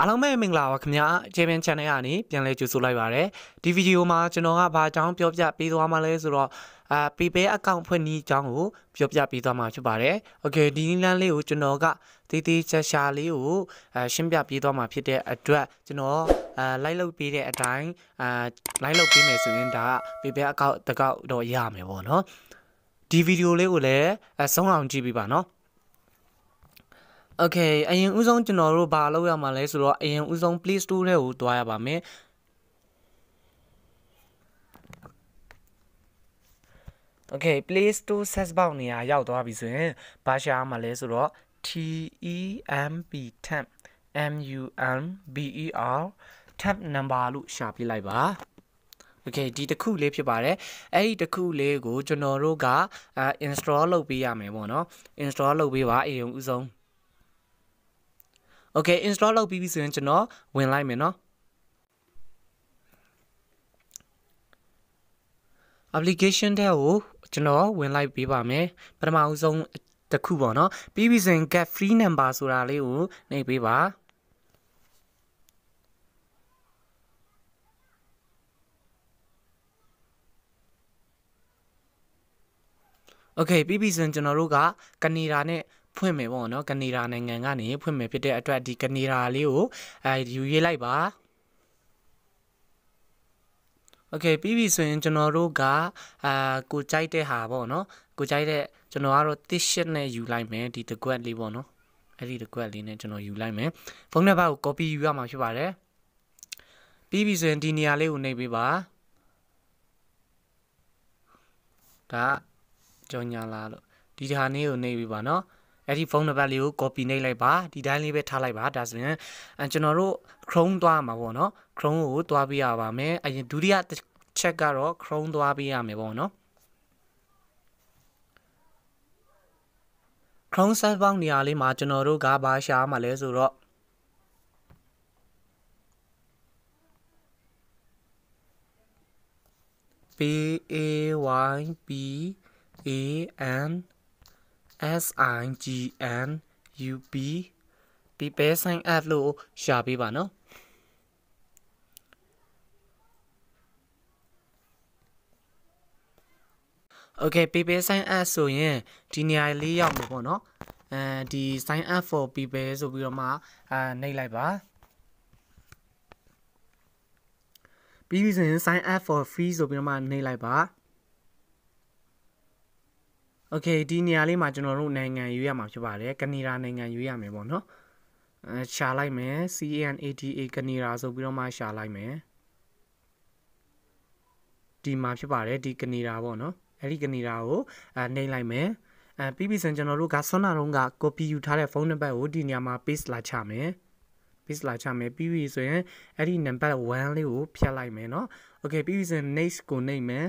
အားလုံးပဲမင်္ဂလာပါခင်ဗျာ Champion Channel ကနေပြန်လဲကြိုဆိုလိုက်ပါရစေဒီဗီဒီယိုမှာကျွန်တော်ကဘာအကြောင်းပြောပြပေးသွားမှာလဲဆိုတော့အာ PayPal account ဖွင့်နည်းအကြောင်းကိုပြောပြပေးသွားမှာဖြစ်ပါတယ်။ Okay ဒီနည်းလမ်းလေးကိုကျွန်တော်ကတေးသေးချာချာလေးကိုအာရှင်းပြပေးသွားမှာဖြစ်တဲ့အတွက်ကျွန်တော်အာလိုက်လုပ်ပေးတဲ့အတိုင်းအာလိုက်လုပ်ပေးမယ်ဆိုရင်ဒါ PayPal account တကောက်တော့ရမယ်ပေါ့နော်။ဒီဗီဒီယိုလေးကိုလည်းအဆုံးအောင်ကြည့်ပေးပါနော်။ Okay အရင်ဦးဆုံးကျွန်တော်တို့ဘာလုပ်ရမှာလဲဆိုတော့အရင်ဦးဆုံး Play Store ထဲကိုတွားရပါမယ် Okay Play Store search box နေရာရောက်သွားပြီဆိုရင်ဘာရှာရမှာလဲဆိုတော့ T E M P tab M U M B E R tab number လို့ရှာပြလိုက်ပါ Okay ဒီတစ်ခုလေးဖြစ်ပါတယ်အဲ့ဒီတစ်ခုလေးကိုကျွန်တော်တို့က install လုပ်ပေးရမယ်ပေါ့နော် install လုပ်ပေးပါအရင်ဦးဆုံး Okay install လုပ်ပြီးပြီဆိုရင်ကျွန်တော်ဝင်လိုက်မယ်နော် application တဲ့ကိုကျွန်တော်ဝင်လိုက်ပေးပါမယ်ပထမအဆုံးတစ်ခုပေါ့နော်ပြီးပြီဆိုရင် get free number ဆိုတာလေးကိုနှိပ်ပေးပါ Okay ပြီးပြီဆိုရင်ကျွန်တော်တို့ကကနေဒါနဲ့ ဖွင့်မယ်ပေါ့နော်ကနေဒါနိုင်ငံကနေဖွင့်မယ်ဖြစ်တဲ့အတွက်ဒီကနေဒါလေးကိုအဲယူရေးလိုက်ပါโอเคပြီးပြီဆိုရင်ကျွန်တော်တို့ကအာကိုကြိုက်တဲ့ဟာပေါ့နော်ကိုကြိုက်တဲ့ကျွန်တော်ကတော့တစ်ရှစ်နဲ့ယူလိုက်မယ်ဒီတကွက်လေးပေါ့နော်အဲ့ဒီတကွက်လေးနဲ့ကျွန်တော်ယူလိုက်မယ်ဖုန်းနံပါတ်ကို copy ယူရမှာဖြစ်ပါတယ်ပြီးပြီဆိုရင်ဒီနေရာလေးကိုနှိပ်ပေးပါဒါကြောညာလာလို့ဒီဟာနေကိုနှိပ်ပေးပါနော် အဲ့ဒီဖုန်းနံပါတ်လေးကို copy နှိပ်လိုက်ပါဒီတိုင်းလေးပဲထားလိုက်ပါဒါဆိုရင်အဲကျွန်တော်တို့ Chrome သွားမှာပေါ့နော် Chrome ကိုသွားပြရပါမယ်အရင်ဒုတိယချက်ကတော့ Chrome သွားပြရမယ်ပေါ့နော် Chrome search box နေရာလေးမှာကျွန်တော်တို့ကဘာရှာမှာလဲဆိုတော့ P A Y P A N S I G N U P ဒီ pay sign up လို့ရှာပေးပါနော် Okay PayPal sign up ဆိုရင်ဒီနေရာလေးရောက်မှာပေါ့နော်အဲဒီ sign up for PayPal ဆိုပြီးတော့မှအာနှိပ်လိုက်ပါပြီးပြီဆိုရင် sign up for free ဆိုပြီးတော့မှနှိပ်လိုက်ပါ Okay ဒီနေရာလေးမှာကျွန်တော်တို့နိုင်ငံရွေးရမှာဖြစ်ပါတယ်ကနေဒါနိုင်ငံရွေးရမယ်ပေါ့နော်အဲရှာလိုက်မယ် CNADA ကနေဒါဆိုပြီးတော့မှရှာလိုက်မယ်ဒီမှာဖြစ်ပါတယ်ဒီကနေဒါပေါ့နော်အဲ့ဒီကနေဒါကိုအဲနှိမ့်လိုက်မယ်အဲပြီးပြီဆိုရင်ကျွန်တော်တို့ကဆွမ်းနာတော့က copy ယူထားတဲ့ဖုန်းနံပါတ်ကိုဒီနေရာမှာ paste လာချမယ် paste လာချမယ်ပြီးပြီဆိုရင်အဲ့ဒီနံပါတ်1လေးကိုဖြတ်လိုက်မယ်เนาะ okay ပြီးပြီဆိုရင် next ကိုနှိမ့်မယ်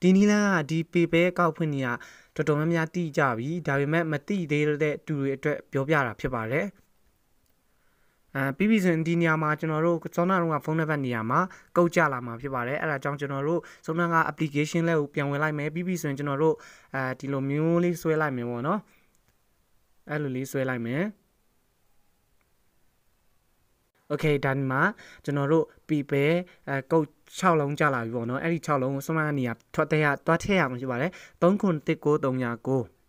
ဒီနီလာကဒီ PayPal ကောက်ဖွင့်နေရတော်တော်များများတိကြပြီဒါပေမဲ့မတိသေးတဲ့တူတွေအတွက်ပြောပြတာဖြစ်ပါတယ်အဲပြီးပြီဆိုရင်ဒီနေရာမှာကျွန်တော်တို့စောနာတော့ကဖုန်းနံပါတ်နေရာမှာကုတ်ကြလာမှာဖြစ်ပါတယ်အဲ့ဒါကြောင့်ကျွန်တော်တို့စောနာက application လေးကိုပြန်ဝင်လိုက်မယ်ပြီးပြီဆိုရင်ကျွန်တော်တို့အဲဒီလိုမျိုးလေးဆွဲလိုက်မယ်ပေါ့နော်အဲ့လိုလေးဆွဲလိုက်မယ်โอเคဒါမှကျွန်တော်တို့ people အဲကုတ် 6လုံးကြာလာပြီပေါ့နော်အဲ့ဒီ6လုံးကိုစမနေရထွက်တဲ့ရတွားထည့်ရမှာရှိပါတယ်3ခု19339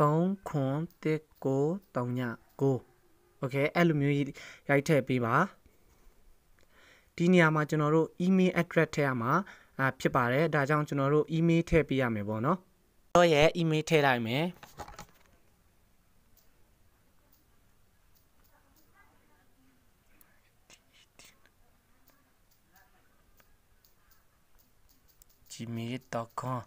3ခွန်1ကို3ည9โอเคအဲ့လိုမျိုးရိုက်ထည့်ပေးပါဒီနေရာမှာကျွန်တော်တို့ email address ထည့်ရမှာအာဖြစ်ပါတယ်ဒါကြောင့်ကျွန်တော်တို့ email ထည့်ပေးရမယ်ပေါ့နော်တော့ရဲ့ email ထည့်လိုက်မယ် ဂျီမေး .com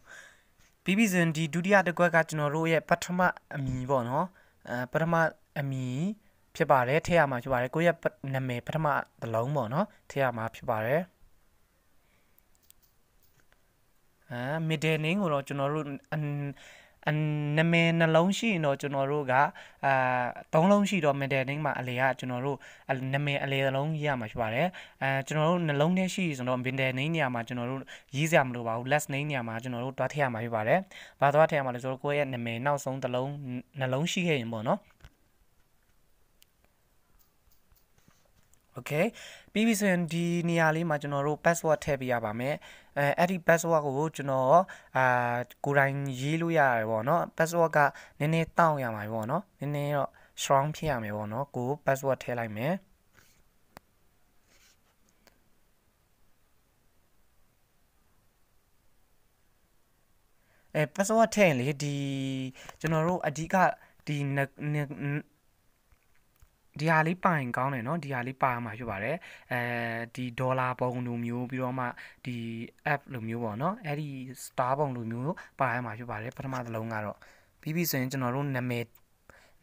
ပြီးပြီဆိုရင်ဒီဒုတိယတစ်ကွက်ကကျွန်တော်တို့ရဲ့ပထမအမည်ပေါ့နော်အဲပထမအမည်ဖြစ်ပါတယ်ထည့်ရမှာဖြစ်ပါတယ်ကိုယ့်ရဲ့နာမည်ပထမတစ်လုံးပေါ့နော်ထည့်ရမှာဖြစ်ပါတယ်အဲ middle name ကိုတော့ကျွန်တော်တို့အ နမည်နှလုံးရှိရင်တော့ကျွန်တော်တို့ကအာသုံးလုံးရှိတော့ middle name မှာအလေကကျွန်တော်တို့နမည်အလေလုံးရေးရမှာဖြစ်ပါတယ်အဲကျွန်တော်တို့နှလုံးထဲရှိဆိုတော့ middle name နေရာမှာကျွန်တော်တို့ရေးစရာမလိုပါဘူး last name နေရာမှာကျွန်တော်တို့တွားထည့်ရမှာဖြစ်ပါတယ်ဘာတွားထည့်ရမှာလဲဆိုတော့ကိုယ့်ရဲ့နာမည်နောက်ဆုံးတစ်လုံးနှလုံးရှိခဲ့ရင်ပေါ့နော်โอเคပြီးပြီဆိုရင်ဒီနေရာလေးမှာကျွန်တော်တို့ password ထည့်ပေးရပါမယ် အဲအဲ့ဒီ password ကိုကျွန်တော်အာကိုယ်တိုင်ရေးလို့ရတယ်ပေါ့နော် password ကနည်းနည်းတောင့်ရမှာပေါ့နော်နည်းနည်းတော့ strong ဖြစ်ရမယ်ပေါ့နော်ကို password ထည့်လိုက်မယ်အဲ password ထည့်ရင်လေဒီကျွန်တော်တို့အဓိကဒီ ဒီဟာလေးပါရင်ကောင်းတယ်เนาะဒီဟာလေးပါမှာဖြစ်ပါတယ်အဲဒီဒေါ်လာပုံလိုမျိုးပြီးတော့မှဒီ app လိုမျိုးပေါ့เนาะအဲ့ဒီ star ပုံလိုမျိုးပါရမှာဖြစ်ပါတယ်ပထမတစ်လုံးကတော့ပြီးပြီဆိုရင်ကျွန်တော်တို့နာမည်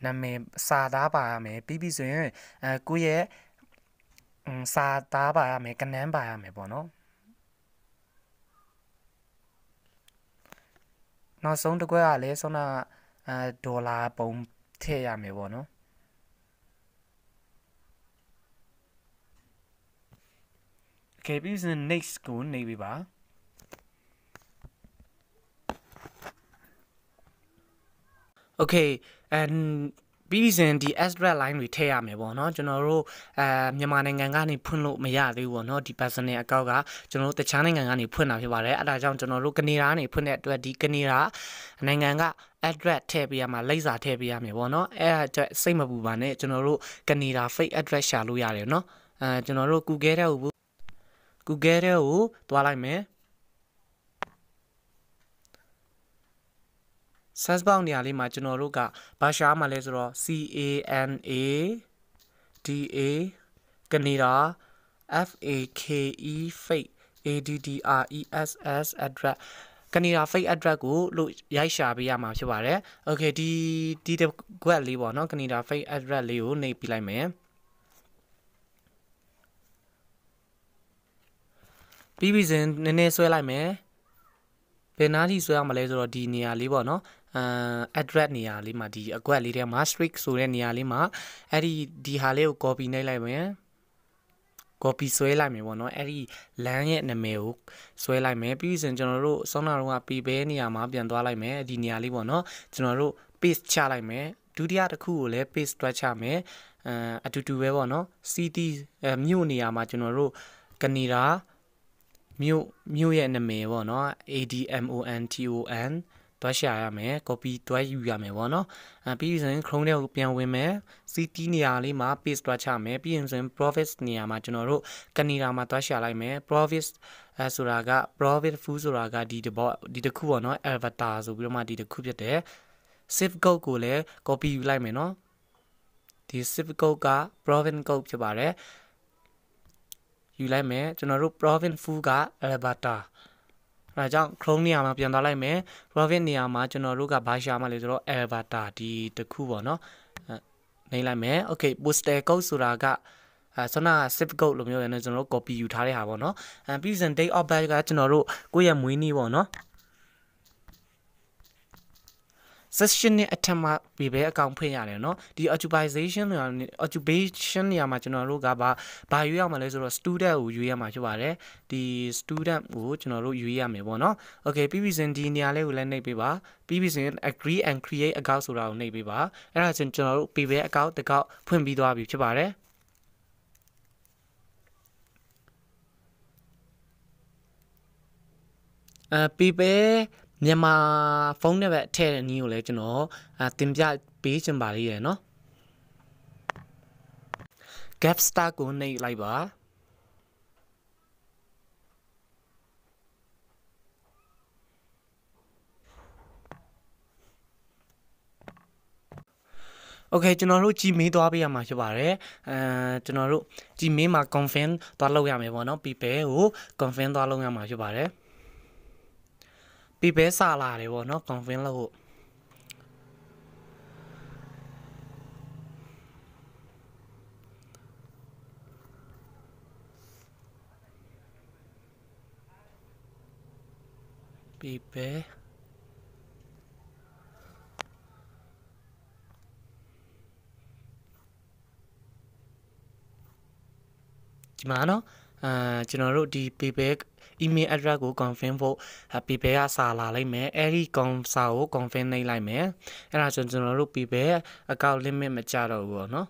နာမည်စာသားပါရမယ်ပြီးပြီဆိုရင်အဲကိုယ့်ရဲ့စာသားပါရမယ်ကနန်းပါရမယ်ပေါ့เนาะနောက်ဆုံးတစ်ခွက်ကလည်းဆုံးတာအဲဒေါ်လာပုံထည့်ရမယ်ပေါ့နော် ကဲပြီးစင် next ကိုနေပြီပါโอเค and ပြီးပြီဆိုရင်ဒီ address line တွေထည့်ရမယ်ပေါ့နော်ကျွန်တော်တို့အဲမြန်မာနိုင်ငံကနေဖွင့်လို့မရသေးဘူးပေါ့နော်ဒီ personal account ကကျွန်တော်တို့တခြားနိုင်ငံကနေဖွင့်တာဖြစ်ပါတယ်အဲဒါကြောင့်ကျွန်တော်တို့ကနေဒါကနေဖွင့်တဲ့အတွက်ဒီကနေဒါနိုင်ငံက address ထည့်ပေးရမှာလိပ်စာထည့်ပေးရမယ်ပေါ့နော်အဲအတွက်စိတ်မပူပါနဲ့ကျွန်တော်တို့ကနေဒါ fake address ရှာလို့ရတယ်နော်အဲကျွန်တော်တို့ Google တဲ့ကို Google တဲ့ကိုသွားလိုက်မယ် search box နေရာလေးမှာကျွန်တော်တို့ကဘာရှာမှာလဲဆိုတော့ C A N A D A ကနေဒါ F A K E fake A D D R E S S address ကနေဒါ fake address ကိုလို့ရိုက်ရှာပေးရမှာဖြစ်ပါတယ်။ Okay ဒီဒီတစ်ခွက်လေးပေါ့နော်ကနေဒါ fake address လေးကိုနှိပ်ပြလိုက်မယ်။ ပြီးပြီစဉ်နည်းနည်းဆွဲလိုက်မယ်။ဘယ်နားထိဆွဲရမလဲဆိုတော့ဒီနေရာလေးပေါ့နော်အာ address နေရာလေးမှာဒီအကွက်လေးထဲမှာ strict ဆိုတဲ့နေရာလေးမှာအဲ့ဒီဒီဟာလေးကို copy နှိပ်လိုက်မယ် copy ဆွဲလိုက်မယ်ပေါ့နော်အဲ့ဒီလမ်းရဲ့နာမည်ကိုဆွဲလိုက်မယ်ပြီးရင်ကျွန်တော်တို့စောနာတော့က PB နေရာမှာပြန်သွားလိုက်မယ်ဒီနေရာလေးပေါ့နော်ကျွန်တော်တို့ paste ချလိုက်မယ်ဒုတိယတစ်ခုကိုလည်း paste တွက်ချမယ်အအတူတူပဲပေါ့နော် CT မြို့နေရာမှာကျွန်တော်တို့ကနေဒါ မြို့မြို့ရဲ့နာမည်ပေါ့နော် ADMONTON တွားရှာရမယ် copy တွားယူရမယ်ပေါ့နော်အဲပြီးရင် Chrome ထဲကိုပြန်ဝင်မယ် CT နေရာလေးမှာ paste တွားချမယ်ပြီးရင်ဆိုရင် profit နေရာမှာကျွန်တော်တို့ကနေဒါမှာတွားရှာလိုက်မယ် profit အဲဆိုတာက profit food ဆိုတာကဒီတဘောဒီတစ်ခုပေါ့နော် avatar ဆိုပြီးတော့မှဒီတစ်ခုဖြစ်တယ် save code ကိုလည်း copy ယူလိုက်မယ်နော်ဒီ save code က province code ဖြစ်ပါတယ် ယူလိုက်မယ်ကျွန်တော်တို့ province food က avatar အဲဒါကြောင့် Chrome နေရာမှာပြန်သွားလိုက်မယ် Profit နေရာမှာကျွန်တော်တို့ကဘာရှာမှလဲဆိုတော့ Avatar ဒီတစ်ခုပေါ့နော်နေလိုက်မယ် Okay poster code ဆိုတာကအဲဆွမ်းနာ zip code လိုမျိုးရနေကျွန်တော်တို့ copy ယူထားတဲ့ဟာပေါ့နော်အဲပြီးရင် date of birth ကကျွန်တော်တို့ကိုယ့်ရဲ့မွေးနေ့ပေါ့နော် session နဲ့အထက်မှာပဲပဲအကောင့်ဖွင့်ရတယ်เนาะဒီ occupation နေရာ occupation နေရာမှာကျွန်တော်တို့ကဘာဘာရွေးရမှာလဲဆိုတော့ student ကိုရွေးရမှာဖြစ်ပါတယ်ဒီ student ကိုကျွန်တော်တို့ရွေးရမယ်ပေါ့เนาะ okay ပြီးပြီစဉ်ဒီနေရာလေးကိုလည်းနှိပ်ပေးပါပြီးပြီစဉ် agree and create account ဆိုတာကိုနှိပ်ပေးပါအဲ့ဒါချင်းကျွန်တော်တို့ PB account တစ်ခေါက်ဖွင့်ပြီးသွားပြီဖြစ်ပါတယ်အဲ PB မြန်မာဖုန်းနဲ့ပဲထည့်တဲ့နည်းကိုလည်းကျွန်တော်အတင်ပြပေးချင်ပါသေးတယ်เนาะ gap star ကိုနှိပ်လိုက်ပါโอเคကျွန်တော်တို့ Gmail သွားပေးရမှာဖြစ်ပါတယ်အဲကျွန်တော်တို့ Gmail မှာ confirm သွားလုပ်ရမယ်ပေါ့နော် people ကို confirm သွားလုပ်ရမှာဖြစ်ပါတယ် ပြီးပဲစာလာတယ်ပေါ့နော် convince လုပ်ဖို့ပြီးပဲဒီမှာနော် အာကျွန်တော်တို့ဒီ PayPal email address ကို confirm ဖို့ PayPal ကစာလာလိုက်မယ်အဲ့ဒီ con စာကို confirm နှိပ်လိုက်မယ်အဲ့ဒါဆိုကျွန်တော်တို့ PayPal account limit မကြတော့ဘူးပေါ့နော်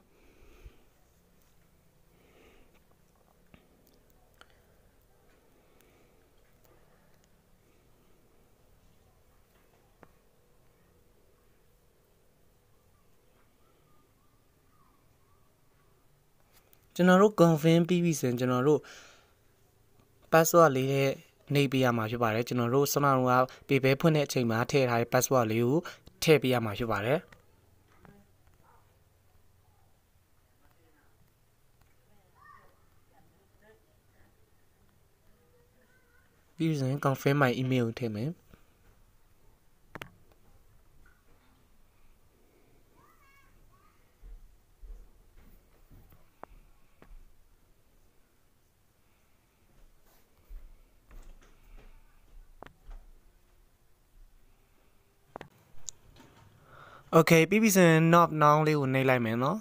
ကျွန်တော်တို့ confirm ပြီးပြီဆိုရင်ကျွန်တော်တို့ password လေးနဲ့နှိပ်ပေးရမှာဖြစ်ပါတယ်ကျွန်တော်တို့စမတော်က PayPal ဖွင့်တဲ့အချိန်မှာထည့်ထားတဲ့ password လေးကိုထည့်ပေးရမှာဖြစ်ပါတယ်ပြီးရင် confirm my email ကိုထည့်မယ် Okay ပြီးပြီဆိုရင် knob now လေးကိုနှိပ်လိုက်မယ်နော်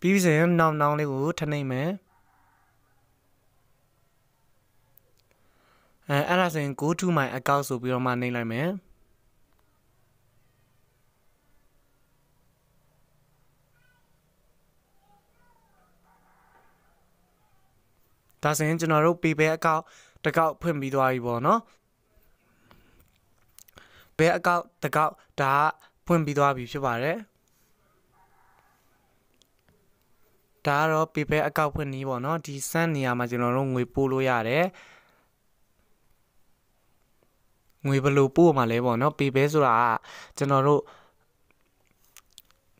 ပြီးပြီဆိုရင် knob now လေးကိုထနှိပ်မယ်အဲအဲ့ဒါဆိုရင် go to my account ဆိုပြီးတော့မှနှိပ်လိုက်မယ် ဒါဆိုရင်ကျွန်တော်တို့ PayPal account တစ်ကောက်ဖွင့်ပြီးသွားပြီပေါ့နော်ဘယ် account တစ်ကောက်ဒါဖွင့်ပြီးသွားပြီဖြစ်ပါတယ်ဒါကတော့ PayPal account ဖွင့်နည်းပေါ့နော်ဒီစမ်းနေရာမှာကျွန်တော်တို့ငွေပို့လို့ရတယ်ငွေဘယ်လိုပို့မှာလဲပေါ့နော် PayPal ဆိုတာကကျွန်တော်တို့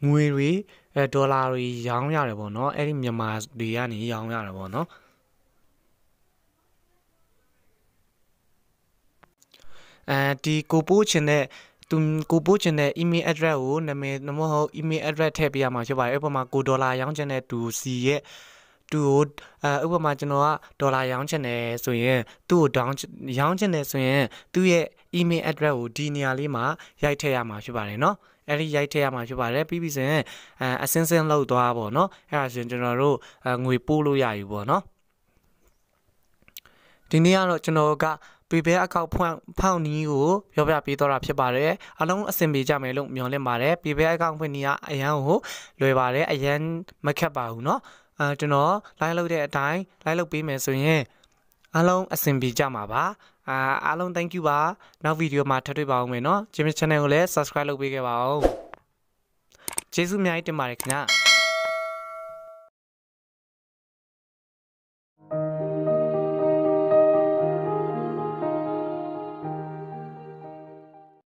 ငွေတွေအဲဒေါ်လာတွေရောင်းရတယ်ပေါ့နော်အဲ့ဒီမြန်မာတွေကနေရောင်းရတယ်ပေါ့နော် အဲဒီကိုပို့ချင်တဲ့သူကိုပို့ချင်တဲ့ email address ကိုနာမည်နမဟုတ် email address ထည့်ပေးရမှာဖြစ်ပါတယ်ဥပမာကိုဒေါ်လာရောင်းချင်တဲ့သူစီရဲ့သူ့ကိုအဲဥပမာကျွန်တော်ကဒေါ်လာရောင်းချင်တယ်ဆိုရင်သူ့ကိုဒေါင်းရောင်းချင်တယ်ဆိုရင်သူ့ရဲ့ email address ကိုဒီနေရာလေးမှာရိုက်ထည့်ရမှာဖြစ်ပါတယ်เนาะအဲ့ဒီရိုက်ထည့်ရမှာဖြစ်ပါတယ်ပြီးပြီဆိုရင်အဲအစင်းစင်းလောက်သွားပါเนาะအဲ့ဒါဆိုရင်ကျွန်တော်တို့ငွေပို့လို့ရပြီပေါ့เนาะဒီနေ့ကတော့ကျွန်တော်က PayPal account ဖွင့်ဖောက်နီးကိုပြောပြပေးတော့တာဖြစ်ပါတယ်အလုံးအဆင်ပြေကြမယ်လို့မျှော်လင့်ပါတယ် PayPal account ဖွင့်နီးကအရန်ကိုလွယ်ပါတယ်အရန်မခက်ပါဘူးเนาะအဲကျွန်တော် live လုပ်တဲ့အတိုင်း live လုပ်ပေးမယ်ဆိုရင်အလုံးအဆင်ပြေကြမှာပါအာအားလုံး thank you ပါနောက်ဗီဒီယိုမှာထပ်တွေ့ပါအောင်မယ်เนาะ Jimmy channel ကိုလည်း subscribe လုပ်ပေးခဲ့ပါဦးကျေးဇူးအများကြီးတင်ပါတယ်ခင်ဗျာ